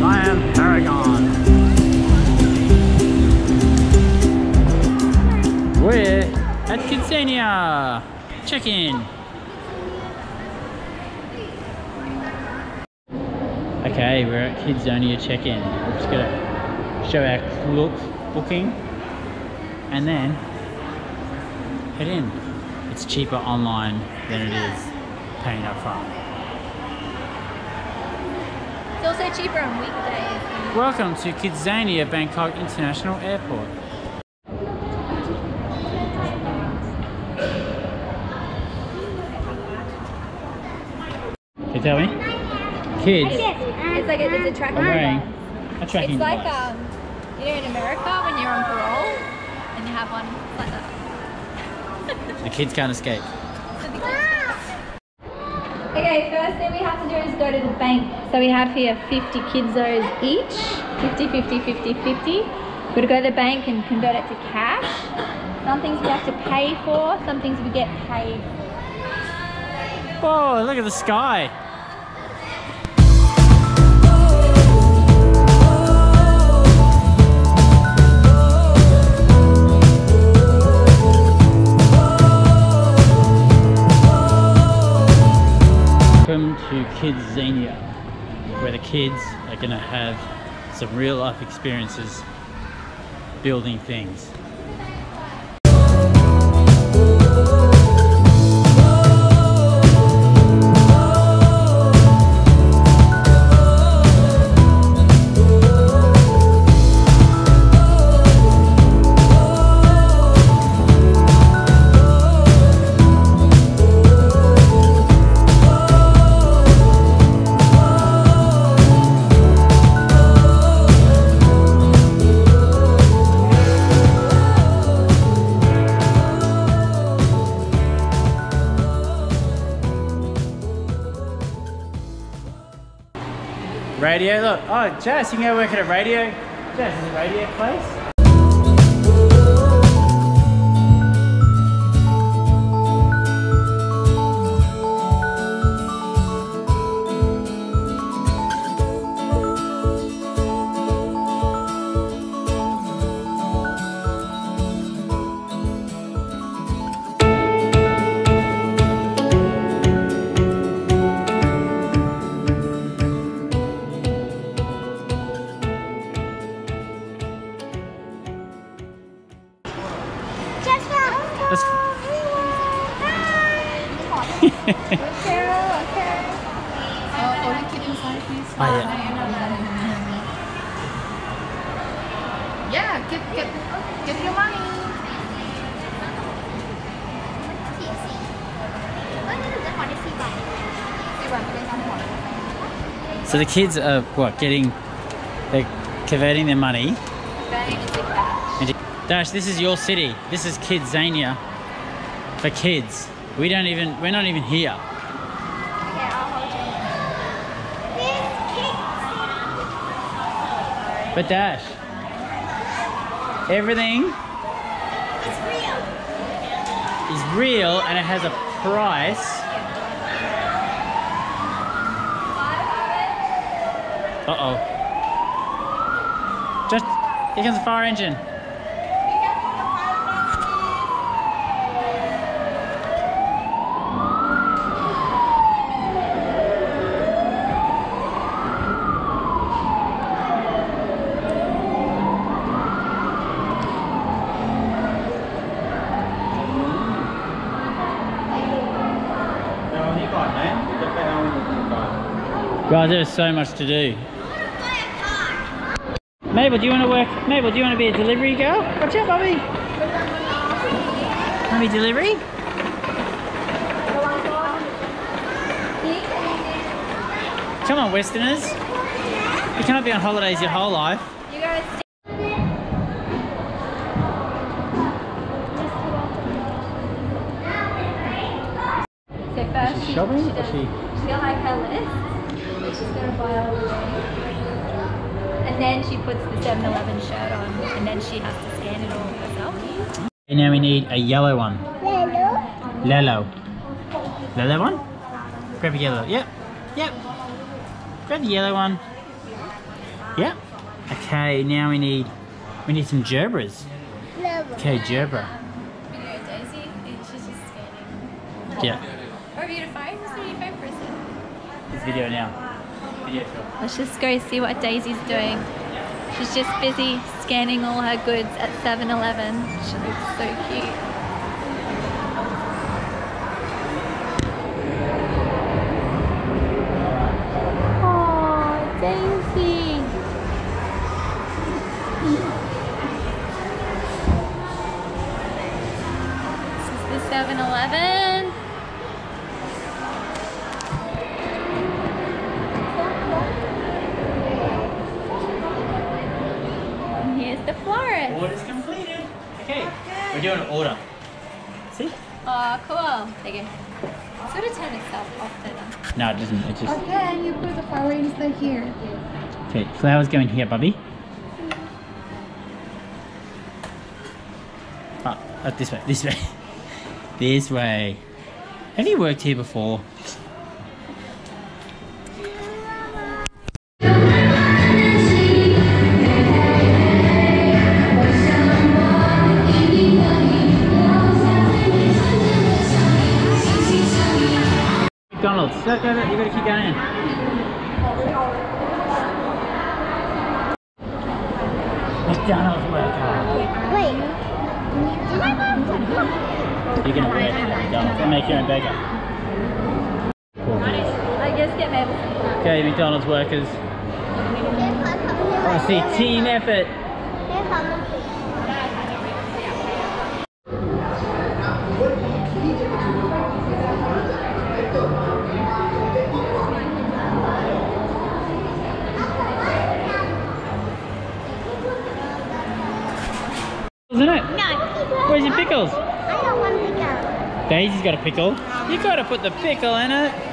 Siam Paragon. We're at Kidzania. Check in. Okay, we're at Kidzania check-in. We're just gonna show our Klook booking and then head in. It's cheaper online than it is paying up front. It's also cheaper on weekdays. Welcome to Kidzania Bangkok International Airport. Can you tell me? Kids, It's like a, it's a tracking I'm wearing device. a tracking It's like device. um, you know, in America when you're on parole and you have one like that. The kids can't escape. Okay, first thing we have to do is go to the bank. So we have here 50 kidzos each, 50, 50, 50, 50. We're gonna go to the bank and convert it to cash. Some things we have to pay for, some things we get paid. Whoa, look at the sky. Going to have some real life experiences building things. Radio, look. Oh, Jazz, you can go work at a radio. Jazz, is a radio place? Yeah. Get get get your money. See what they want. So the kids are, what, getting... They're converting their money. Bank is a cash. into- Dash, this is your city. This is Kidzania for kids. We don't even... We're not even here. Okay, I'll hold you. But Dash, everything is real and it has a price. Uh oh. Just here comes the fire engine. Guys, there's so much to do. Mabel, do you want to work? Mabel, do you want to be a delivery girl? Watch out, Bobby. Be delivery? Come on, Westerners. You cannot be on holidays your whole life. You guys. So first she, shopping, she does, she- got like her list, she's gonna buy all the way. And then she puts the 7-Eleven shirt on, and then she has to scan it all herself. And now we need a yellow one. Yellow. Lello. Lello one? Grab a yellow. Yep. Yep. Grab the yellow one. Yep. Okay, now we need we need some gerbras. Okay, gerbra. Video Daisy, she's just scanning. Yeah. Or video phone, just video phone for a second. This video now. Let's just go see what Daisy's doing. She's just busy scanning all her goods at 7-Eleven. She looks so cute. Oh, Daisy. This is the 7-Eleven. And here's the florist. Order's completed. Okay, we're doing an. See? Oh, cool. There you go. Sort of turn itself off then. No, it doesn't. It just. Okay, and you put the flowers in here. Okay, flowers going here, Bubby. Ah, uh, this way, this way. this way. Have you worked here before? McDonald's. Go, go, go. You gotta keep going in. McDonald's worker. Wait. You're gonna work at McDonald's and make your own burger. I guess get. Okay, McDonald's workers. I see team effort. Daisy's got a pickle. You gotta put the pickle in it.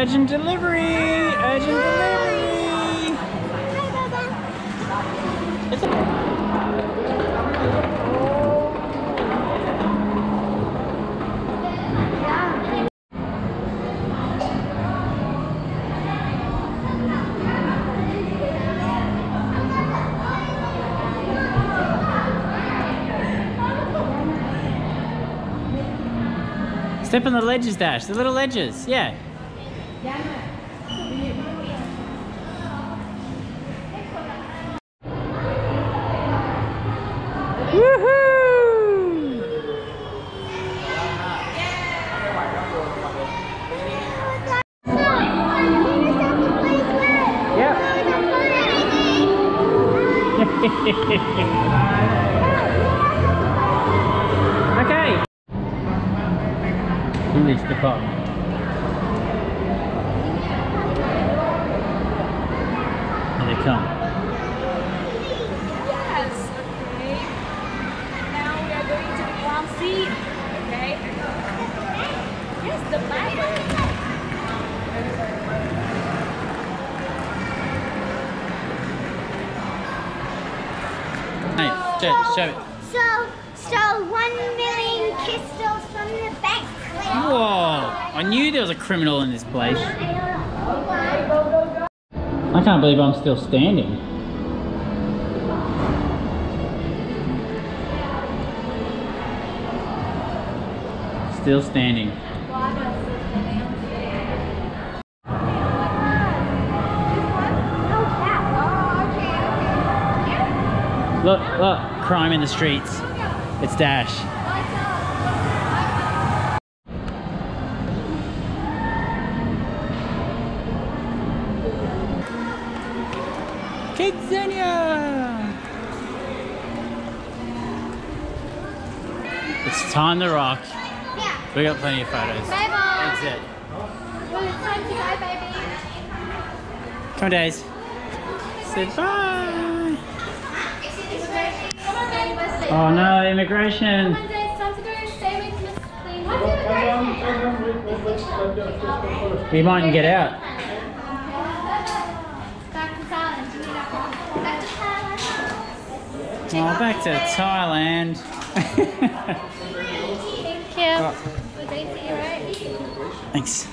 Urgent delivery. Urgent delivery. It's Step on the ledges, Dash. The little ledges. Yeah. okay. Release the pop. Here they come. Yes. Okay. Now we are going to the ground seat. Okay. Yes, the bag. Show, show it. So, so one million crystals from the bank. Whoa! I knew there was a criminal in this place. I can't believe I'm still standing. Still standing. Look, look, crime in the streets. It's Dash. Kidzania! It's time to rock. Yeah. We got plenty of photos. Bye bye. Exit. Well, it's time to go, baby. Come on, Days. Say bye. Oh no, immigration. We mightn't get out. Back to Thailand. Do you need a call? Back to Thailand. Oh, back to Thailand. Thank you. Oh, Was Daisy right? thanks.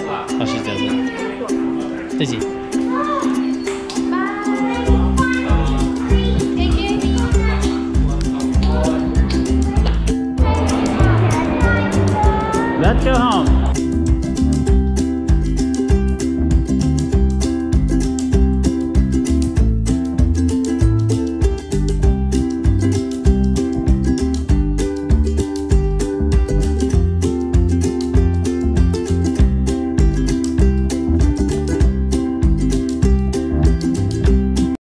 Oh, she does it. Does ah. 这个很